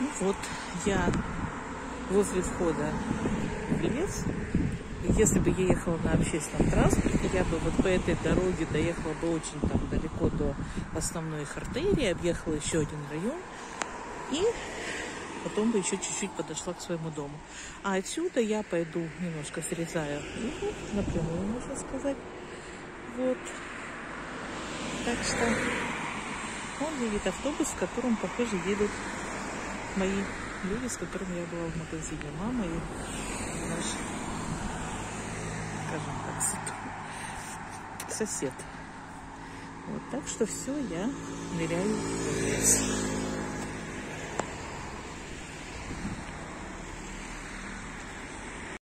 Ну вот, я возле входа в лес. Если бы я ехала на общественном транспорте, я бы вот по этой дороге доехала бы очень там далеко до основной их артерии, объехала еще один район и потом бы еще чуть-чуть подошла к своему дому. А отсюда я пойду немножко срезая угол, напрямую, можно сказать. Вот. Так что он едет автобус, в котором, похоже, едут мои люди, с которыми я была в магазине. Мама и наш, скажем так, сосед. Вот так что все, я ныряю в лес.